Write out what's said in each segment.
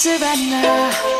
Savannah,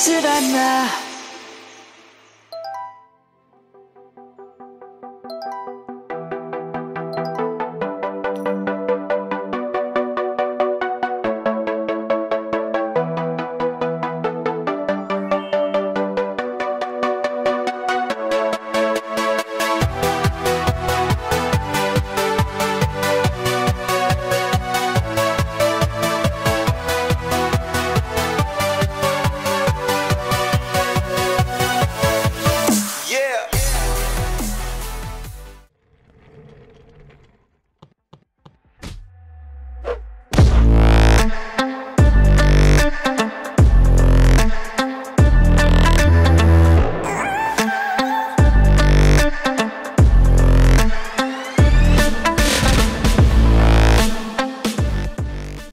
Should I?